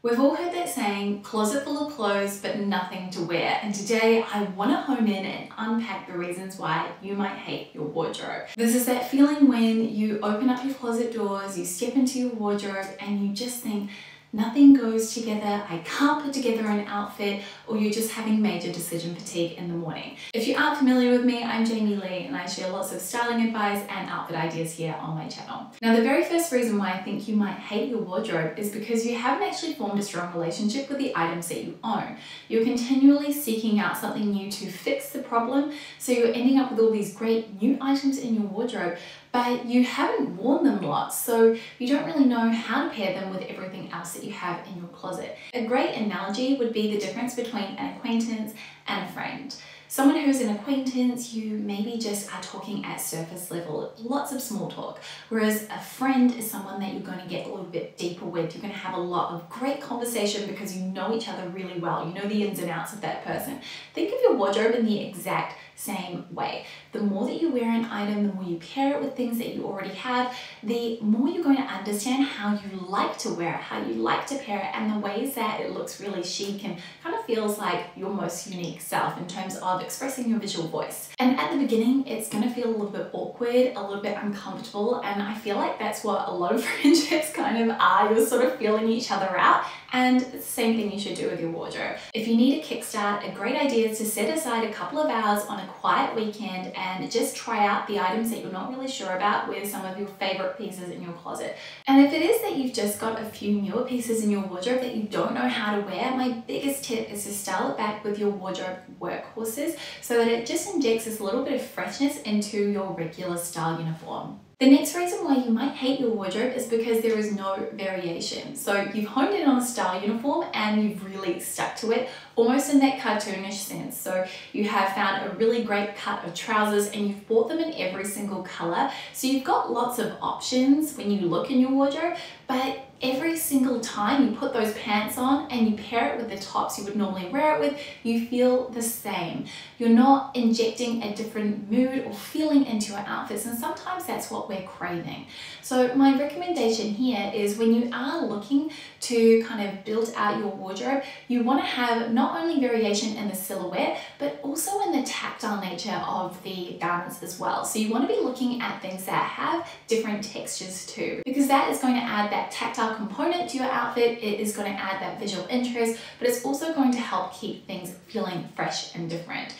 We've all heard that saying, closet full of clothes, but nothing to wear. And today I want to hone in and unpack the reasons why you might hate your wardrobe. This is that feeling when you open up your closet doors, you step into your wardrobe, and you just think, nothing goes together, I can't put together an outfit, or you're just having major decision fatigue in the morning. If you aren't familiar with me, I'm Jamie Lee and I share lots of styling advice and outfit ideas here on my channel. Now the very first reason why I think you might hate your wardrobe is because you haven't actually formed a strong relationship with the items that you own. You're continually seeking out something new to fix the problem, so you're ending up with all these great new items in your wardrobe, but you haven't worn them lots, so you don't really know how to pair them with everything else that you have in your closet. A great analogy would be the difference between an acquaintance and a friend. Someone who's an acquaintance, you maybe just are talking at surface level, lots of small talk. Whereas a friend is someone that you're going to get a little bit deeper with. You're going to have a lot of great conversation because you know each other really well. You know the ins and outs of that person. Think of your wardrobe in the exact same way. The more that you wear an item, the more you pair it with things that you already have, the more you're going to understand how you like to wear it, how you like to pair it, and the ways that it looks really chic and kind of feels like your most unique self in terms of expressing your visual voice. And at the beginning, it's going to feel a little bit awkward, a little bit uncomfortable, and I feel like that's what a lot of friendships kind of are. You're sort of feeling each other out and the same thing you should do with your wardrobe. If you need a kickstart, a great idea is to set aside a couple of hours on a quiet weekend and just try out the items that you're not really sure about with some of your favorite pieces in your closet. And if it is that you've just got a few newer pieces in your wardrobe that you don't know how to wear, my biggest tip is to style it back with your wardrobe workhorses so that it just injects this little bit of freshness into your regular style uniform. The next reason why you might hate your wardrobe is because there is no variation. So you've honed in on a style uniform and you've really stuck to it, almost in that cartoonish sense. So you have found a really great cut of trousers and you've bought them in every single color. So you've got lots of options when you look in your wardrobe, but every single time you put those pants on and you pair it with the tops you would normally wear it with, you feel the same. You're not injecting a different mood or feeling into your outfits and sometimes that's what we're craving. So my recommendation here is when you are looking to kind of build out your wardrobe, you want to have not only variation in the silhouette, but also in the tactile nature of the garments as well. So you want to be looking at things that have different textures too, because that is going to add that tactile component to your outfit. It is going to add that visual interest, but it's also going to help keep things feeling fresh and different.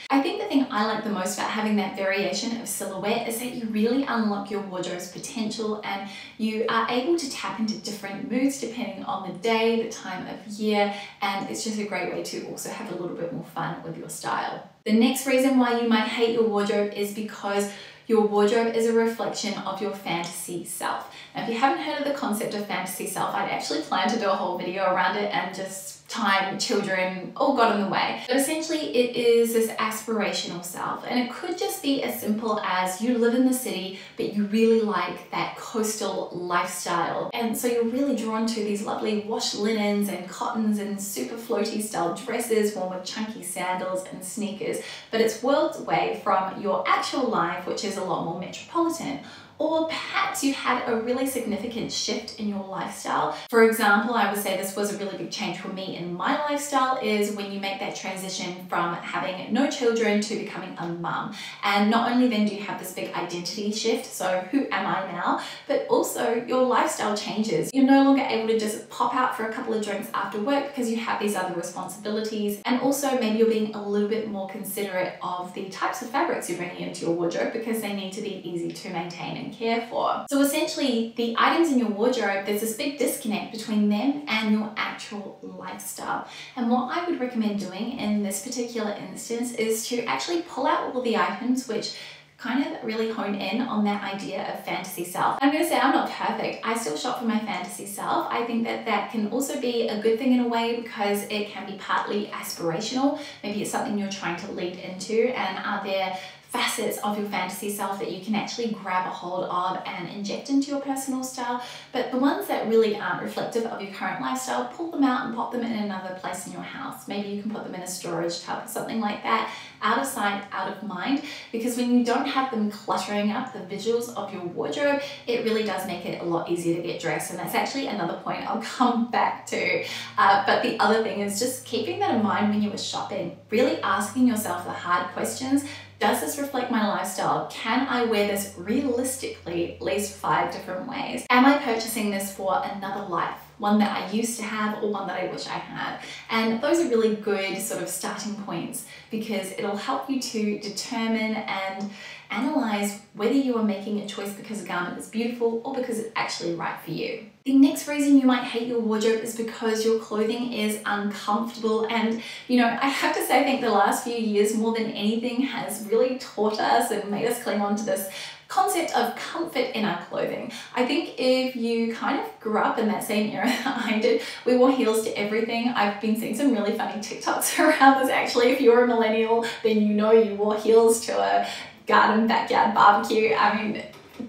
I like the most about having that variation of silhouette is that you really unlock your wardrobe's potential and you are able to tap into different moods depending on the day, the time of year, and it's just a great way to also have a little bit more fun with your style. The next reason why you might hate your wardrobe is because your wardrobe is a reflection of your fantasy self. Now, if you haven't heard of the concept of fantasy self, I'd actually plan to do a whole video around it and just time, children, all got in the way. But essentially it is this aspirational self and it could just be as simple as you live in the city but you really like that coastal lifestyle. And so you're really drawn to these lovely washed linens and cottons and super floaty style dresses worn with chunky sandals and sneakers. But it's worlds away from your actual life which is a lot more metropolitan or perhaps you had a really significant shift in your lifestyle. For example, I would say this was a really big change for me in my lifestyle is when you make that transition from having no children to becoming a mum. And not only then do you have this big identity shift, so who am I now, but also your lifestyle changes. You're no longer able to just pop out for a couple of drinks after work because you have these other responsibilities. And also maybe you're being a little bit more considerate of the types of fabrics you're bringing into your wardrobe because they need to be easy to maintain care for. So essentially the items in your wardrobe, there's this big disconnect between them and your actual lifestyle. And what I would recommend doing in this particular instance is to actually pull out all the items which kind of really hone in on that idea of fantasy self. I'm gonna say I'm not perfect. I still shop for my fantasy self. I think that that can also be a good thing in a way because it can be partly aspirational. Maybe it's something you're trying to lead into and are there facets of your fantasy self that you can actually grab a hold of and inject into your personal style. But the ones that really aren't reflective of your current lifestyle, pull them out and pop them in another place in your house. Maybe you can put them in a storage tub or something like that, out of sight, out of mind. Because when you don't have them cluttering up the visuals of your wardrobe, it really does make it a lot easier to get dressed. And that's actually another point I'll come back to. Uh, but the other thing is just keeping that in mind when you are shopping, really asking yourself the hard questions does this reflect my lifestyle? Can I wear this realistically at least five different ways? Am I purchasing this for another life? One that I used to have or one that I wish I had? And those are really good sort of starting points because it'll help you to determine and analyze whether you are making a choice because a garment is beautiful or because it's actually right for you. The next reason you might hate your wardrobe is because your clothing is uncomfortable. And, you know, I have to say, I think the last few years, more than anything, has really taught us and made us cling on to this concept of comfort in our clothing. I think if you kind of grew up in that same era that I did, we wore heels to everything. I've been seeing some really funny TikToks around this actually. If you're a millennial, then you know you wore heels to a garden backyard barbecue. I mean,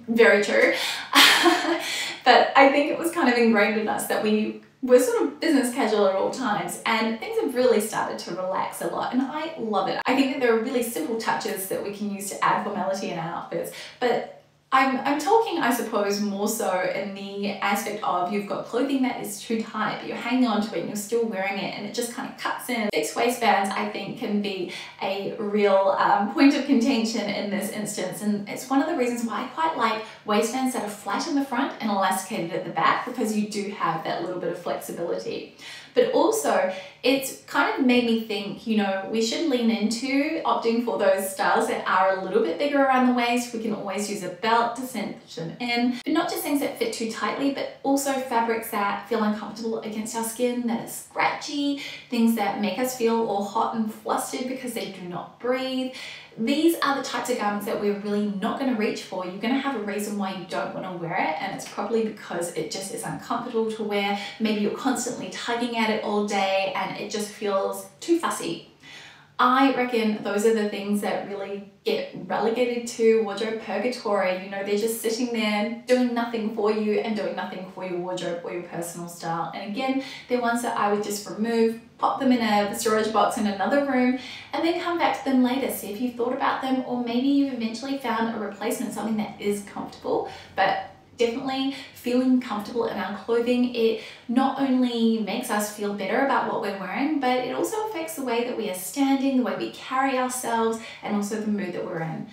very true. but I think it was kind of ingrained in us that we were sort of business casual at all times and things have really started to relax a lot and I love it. I think that there are really simple touches that we can use to add formality in our outfits but I'm, I'm talking, I suppose, more so in the aspect of you've got clothing that is too tight, but you're hanging on to it and you're still wearing it and it just kind of cuts in. Fixed waistbands, I think, can be a real um, point of contention in this instance. And it's one of the reasons why I quite like waistbands that are flat in the front and elasticated at the back because you do have that little bit of flexibility. But also, it's kind of made me think, you know, we should lean into opting for those styles that are a little bit bigger around the waist. We can always use a belt to cinch them in, but not just things that fit too tightly, but also fabrics that feel uncomfortable against our skin, that are scratchy, things that make us feel all hot and flustered because they do not breathe. These are the types of garments that we're really not going to reach for. You're going to have a reason why you don't want to wear it, and it's probably because it just is uncomfortable to wear. Maybe you're constantly tugging at it all day and it just feels too fussy. I reckon those are the things that really get relegated to wardrobe purgatory. You know, they're just sitting there doing nothing for you and doing nothing for your wardrobe or your personal style. And again, they're ones that I would just remove, pop them in a storage box in another room, and then come back to them later. See if you've thought about them, or maybe you've eventually found a replacement, something that is comfortable, but definitely feeling comfortable in our clothing. It not only makes us feel better about what we're wearing, but it also affects the way that we are standing, the way we carry ourselves, and also the mood that we're in.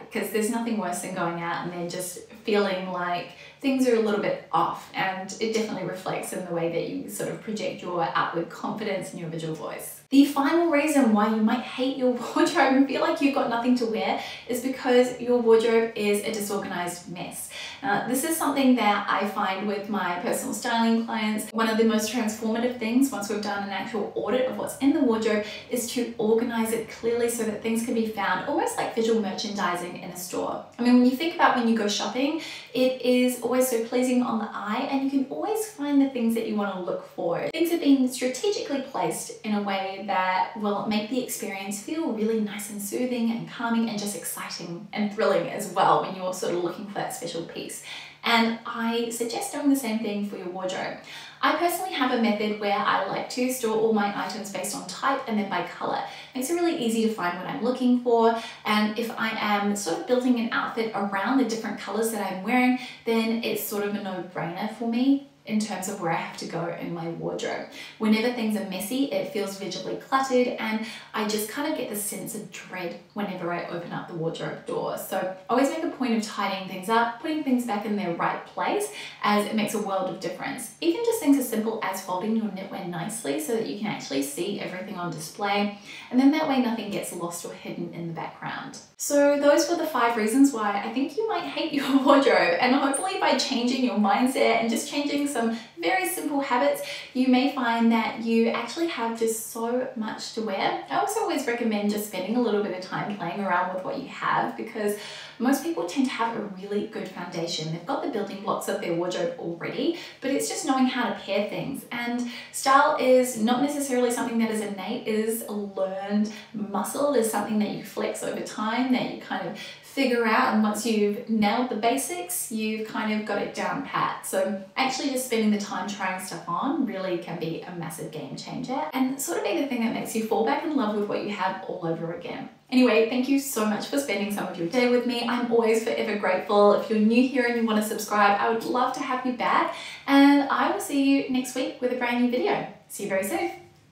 Because uh, there's nothing worse than going out and then just feeling like things are a little bit off and it definitely reflects in the way that you sort of project your outward confidence and your visual voice. The final reason why you might hate your wardrobe and feel like you've got nothing to wear is because your wardrobe is a disorganized mess. Uh, this is something that I find with my personal styling clients. One of the most transformative things once we've done an actual audit of what's in the wardrobe is to organize it clearly so that things can be found almost like visual merchandising in a store. I mean, when you think about when you go shopping, it is always so pleasing on the eye and you can always find the things that you want to look for. Things are being strategically placed in a way that will make the experience feel really nice and soothing and calming and just exciting and thrilling as well when you're sort of looking for that special piece. And I suggest doing the same thing for your wardrobe. I personally have a method where I like to store all my items based on type and then by color. Makes it really easy to find what I'm looking for and if I am sort of building an outfit around the different colors that I'm wearing then it's sort of a no-brainer for me in terms of where I have to go in my wardrobe. Whenever things are messy, it feels visually cluttered and I just kind of get this sense of dread whenever I open up the wardrobe door. So always make a point of tidying things up, putting things back in their right place as it makes a world of difference. Even just things as simple as folding your knitwear nicely so that you can actually see everything on display and then that way nothing gets lost or hidden in the background. So those were the five reasons why I think you might hate your wardrobe and hopefully by changing your mindset and just changing some very simple habits, you may find that you actually have just so much to wear. I also always recommend just spending a little bit of time playing around with what you have because most people tend to have a really good foundation. They've got the building blocks of their wardrobe already, but it's just knowing how to pair things. And style is not necessarily something that is innate, it is a learned muscle, it is something that you flex over time, that you kind of figure out and once you've nailed the basics you've kind of got it down pat so actually just spending the time trying stuff on really can be a massive game changer and sort of be the thing that makes you fall back in love with what you have all over again Anyway, thank you so much for spending some of your day with me. I'm always forever grateful. If you're new here and you want to subscribe, I would love to have you back. And I will see you next week with a brand new video. See you very soon.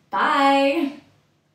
Bye.